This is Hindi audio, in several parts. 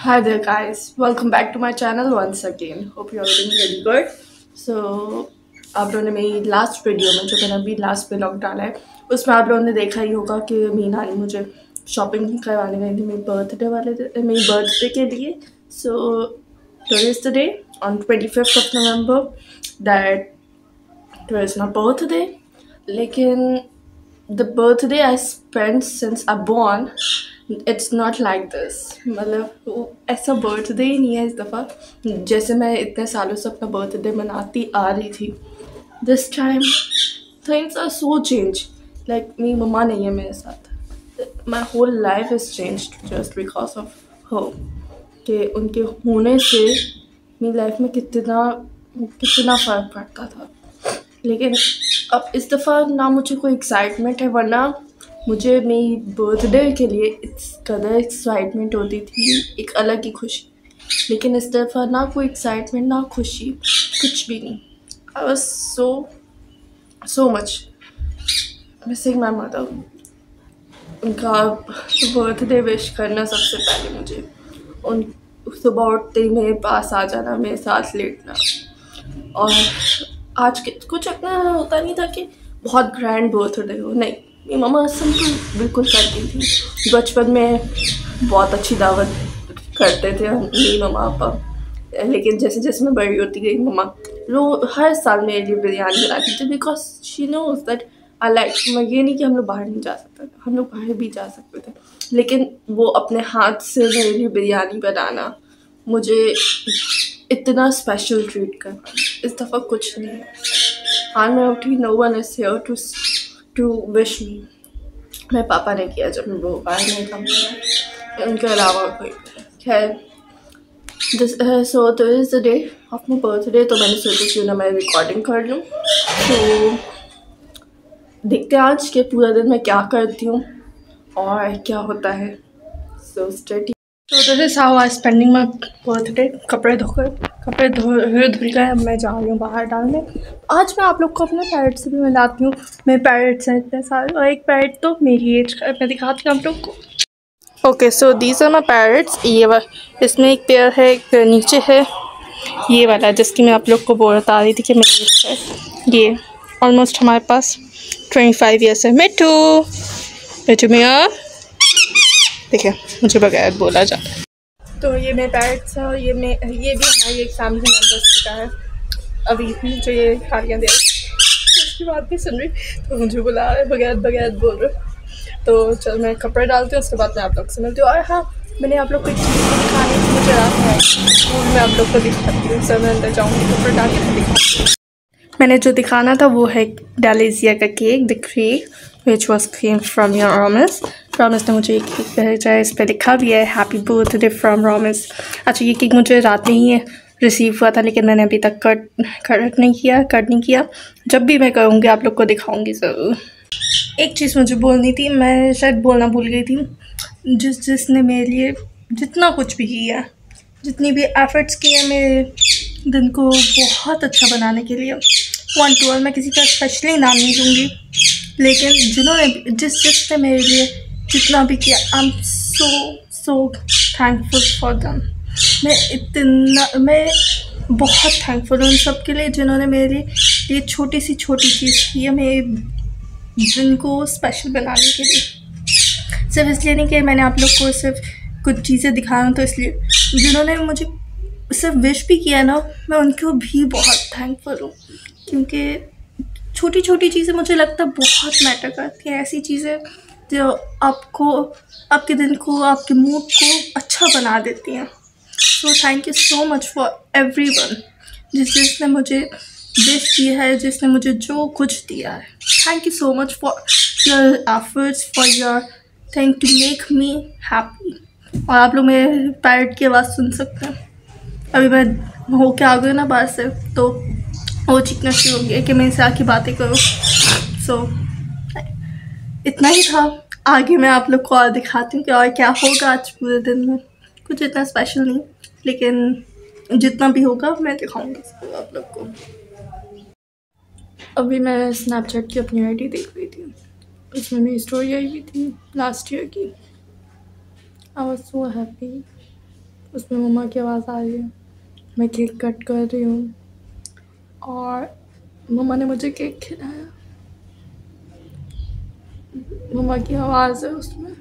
Hi there, guys. Welcome back to my channel once again. Hope you're doing really good. So, आप लोगों ने मेरी लास्ट वीडियो में जो मैंने अभी लास्ट व्लॉग डाला है उसमें आप लोगों ने देखा ही होगा कि मीना ने मुझे शॉपिंग करवाने गई थी मेरी बर्थडे वाले मेरी बर्थडे के लिए so today day on twenty fifth of November that today is my birthday लेकिन the birthday I spend since I born it's not like this मतलब ऐसा बर्थडे ही नहीं है इस दफ़ा। जैसे मैं इतने सालों से अपना बर्थडे मनाती आ रही थी। This time things are so change like मेरी मम्मा नहीं है मेरे साथ। My whole life is change just because of हो कि उनके होने से मेरी लाइफ में कितना कितना फ़र्क पड़ता था। लेकिन अब इस दफ़ा ना मुझे कोई एक्साइटमेंट है, वरना मुझे मेरी बर्थडे के लिए इस कदर एक्साइटमेंट होती थी, एक अलग ही खुशी। लेकिन इस दफ़ा ना कोई एक्साइटमेंट ना खुशी, कुछ भी नहीं। I was so so much missing my mother उनका बर्थडे विश करना सबसे पहले मुझे। उन सुबह उठते ही मेरे पास आ जाना, मेरे साथ लेटना। और आज के, कुछ इतना होता नहीं था कि बहुत ग्रैंड बर्थडे हो, नहीं। मेरी मम्मा सिंपल बिल्कुल करती थी। बचपन में बहुत अच्छी दावत करते थे मेरी मम्मा, पापा। लेकिन जैसे जैसे मैं बड़ी होती गई, मम्मा रो, हर साल मेरे लिए बिरयानी बनाती थी because she knows that I like मैं ये नहीं कि हम लोग बाहर नहीं जा सकते थे, हम लोग बाहर भी जा सकते थे। लेकिन वो अपने हाथ से मेरे लिए बिरयानी बनाना मुझे इतना स्पेशल ट्रीट करना, इस दफ़ा कुछ नहीं। है मैं उठी no one is here to to wish me मेरे पापा ने किया जब वो बाहर नहीं था। उनके अलावा कोई खैर दिस सो तो is the day of my birthday तो मैंने सोचा क्यों ना मैं रिकॉर्डिंग कर लूँ। तो देखते हैं आज के पूरा दिन मैं क्या करती हूँ और क्या होता है। सो स्टडी तो this is how I spending my birthday कपड़े धोकर। कपड़े धो धुल गए मैं जा रही हूँ बाहर डालने। आज मैं आप लोग को अपने पैरेट से भी मिलाती हूँ। मेरे पैरेट्स हैं इतने सारे, और एक पैरेट तो मेरी एज का मैं दिखाती हूँ आप लोग को। Okay so these are my parrots ये वाला इसमें एक पेयर है, एक नीचे है। ये वाला जिसकी मैं आप लोग को बोल बता रही थी कि मेरी एज है। ये ऑलमोस्ट हमारे पास ट्वेंटी फाइव ईयर्स है। मिट्टू मिट्टू मियाँ। देखिए, मुझे बगैर बोला जाता है तो ये मेरे पैरेट्स हैं और ये मैं, ये भी हमारी एक फैमिली मेंबर्स का है अभी जो ये खालियाँ दे उसकी बात नहीं सुन रही तो मुझे बुला रहे बगैर बगैर बोल रहे। तो चल मैं कपड़े डालती हूँ, उसके बाद मैं आप लोग से मिलती हूँ। और हाँ मैंने आप लोग को एक चीज़ दिखाने की मुझे रात है वो मैं आप लोग को दिखाती हूँ, सर मैं अंदर जाऊँगी, कपड़े डाल के दिखाती हूँ। मैंने जो दिखाना था, वो है डालेजिया का cake the creek which was cream from your rhombus रोमस ने मुझे एक केक भेजा है इस पर लिखा भी है हैप्पी बर्थडे फ्रॉम रोमस अच्छा ये केक मुझे रात में ही रिसीव हुआ था, लेकिन मैंने अभी तक कट कट नहीं किया कट नहीं किया। जब भी मैं करूँगी, आप लोग को दिखाऊँगी ज़रूर। एक चीज़ मुझे बोलनी थी, मैं शायद बोलना भूल गई थी। जिस, जिसने मेरे लिए जितना कुछ भी किया, जितनी भी एफ़र्ट्स किए मेरे दिन को बहुत अच्छा बनाने के लिए वन टू वन मैं किसी का स्पेशली नाम नहीं लूँगी लेकिन जिन्होंने जिस, जिसने मेरे लिए जितना भी किया I am so so thankful for them मैं इतना, मैं बहुत थैंकफुल हूँ उन सब के लिए जिन्होंने मेरे लिए ये छोटी सी छोटी चीज़ की है मेरे दिन को स्पेशल बनाने के लिए। सिर्फ़ इसलिए नहीं कि मैंने आप लोग को सिर्फ़ कुछ चीज़ें दिखाना तो इसलिए जिन्होंने मुझे सिर्फ़ विश भी किया ना, मैं उनको भी बहुत थैंकफुल हूँ। क्योंकि छोटी छोटी चीज़ें मुझे लगता बहुत मैटर करती हैं, ऐसी चीज़ें जो आपको आपके दिन को आपके मूड को अच्छा बना देती हैं। So thank you so much for everyone जिस जिसने मुझे विश किया है जिसने मुझे जो कुछ दिया है। Thank you so much for your efforts for your thank to make me happy और आप लोग मेरे पैरट की आवाज़ सुन सकते हैं। अभी मैं हो के आ गई ना बाहर से तो वो चीखना शुरू हो गया कि मैं इनसे आके बातें करूँ। सो so, इतना ही था। आगे मैं आप लोग को और दिखाती हूँ कि और क्या होगा आज पूरे दिन में। कुछ इतना स्पेशल नहीं, लेकिन जितना भी होगा मैं दिखाऊँगी आप लोग को। अभी मैं स्नैपचैट की अपनी आईडी देख रही थी। उसमें मेरी स्टोरी आई हुई थी लास्ट ईयर की। आई वॉज़ सो हैप्पी उसमें मम्मा की आवाज़ आ रही है। मैं केक कट कर रही हूँ। और मम्मा ने मुझे केक खिलाया। मम्मा की आवाज़ है उसमें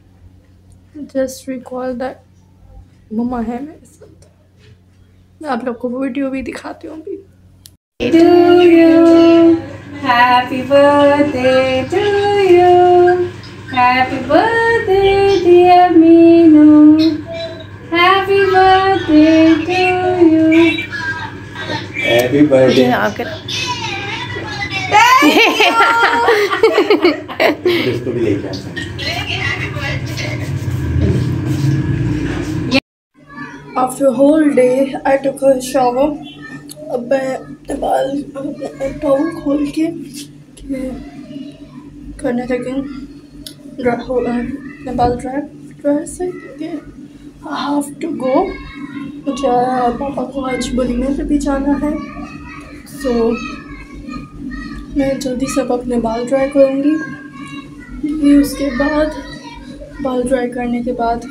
जस्ट रिकॉल दैट मम्मा है मेरे साथ मैं आप लोग को वीडियो भी दिखाती हूँ अभी. Happy birthday to you. Happy birthday, dear Minu. Happy birthday to you. Happy birthday इसको भी लेके आता After a. अब मैं अपने बाल टॉवल खोल के करने लगी ड्रा- हो- अपने बाल ड्राई ड्राई से क्योंकि आई हैव टू गो मुझे पापा को आज बुलिंग पे भी जाना है। सो so, मैं जल्दी से अब अपने बाल ड्राई करूँगी। फिर उसके बाद बाल ड्राई करने के बाद,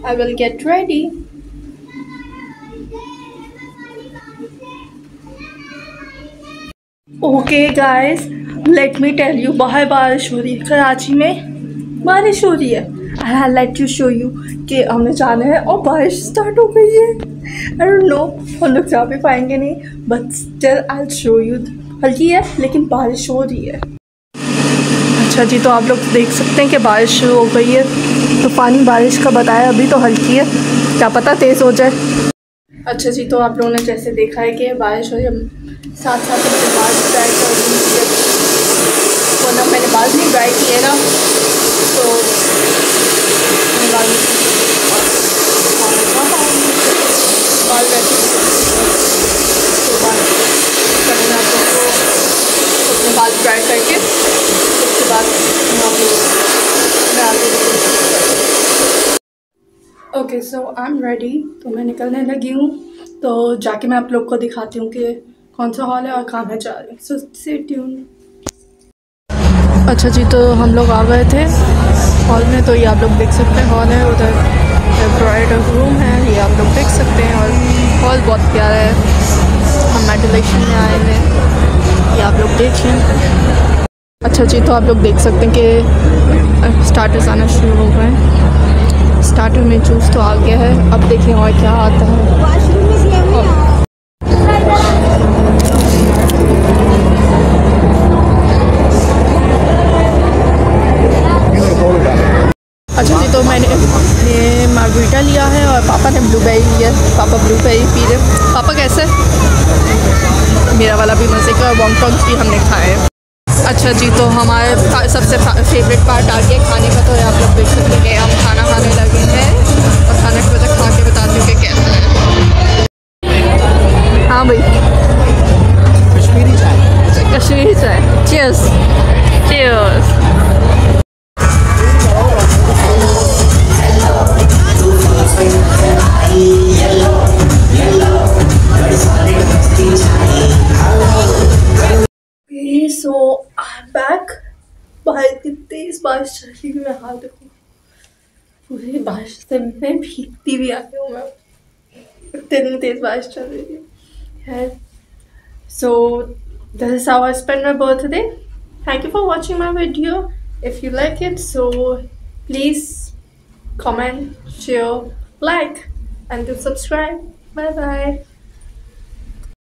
I will get ready. Okay guys let me tell you बाहर बारिश हो रही है कराची में बारिश हो रही है। I let you show you कि हमने जाना है और बारिश स्टार्ट हो गई है। आई डोंट नो हम लोग जा भी पाएँगे नहीं but still I show you हल्की है, लेकिन बारिश हो रही है। अच्छा जी तो आप लोग देख सकते हैं कि बारिश हो गई है तो पानी बारिश का बताया अभी तो हल्की है क्या पता तेज़ हो जाए अच्छा जी तो आप लोगों ने जैसे देखा है कि बारिश हो रही है साथ साथ अपने बाल ड्राई कर दीजिए वरना मैंने बाल नहीं ड्राई किए ना तो बाल बाल वैसे तो बाल करना आप लोग को अपने बाल ड्राई करके उसके बाद मैं आप लोग मैं आगे okay so I am ready तो मैं निकलने लगी हूँ। तो जाके मैं आप लोग को दिखाती हूँ कि कौन सा हॉल है और कहाँ मैं जा रही हूँ। सो से ट्यून अच्छा जी तो हम लोग आ गए थे हॉल में। तो ये आप लोग देख सकते हैं हॉल है। उधर एम्ब्रॉयडर रूम है। ये आप लोग देख सकते हैं। और हॉल बहुत प्यारा है। हम मेडिलेशन में आए हैं। ये आप लोग देखें अच्छा जी तो आप लोग देख सकते हैं कि स्टार्टर्स आना शुरू हो गए हैं। स्टार्टर में जूस तो आ गया है। अब देखें और क्या आता है। अच्छा जी तो मैंने ये मार्गरीटा लिया है और पापा ने ब्लूबेरी लिया पापा ब्लूबेरी पी रहे पापा कैसे? मेरा वाला भी मज़े का वॉन्टॉन्स भी हमने खाए। अच्छा जी तो हमारे सबसे फेवरेट पार्ट आ गया खाने का। तो आप लोग देख सकते हैं हम खाना तेज बारिश चल रही है मैं हाल देखो पूरी बारिश से मैं भीगती भी आ गई हूँ मैं इतनी तेज बारिश चल रही है this is how I spend my birthday. Thank you for watching my video. If you like it, so please comment, share, like, and do subscribe. Bye bye.